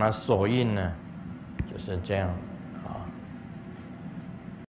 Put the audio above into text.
那手印呢？就是这样。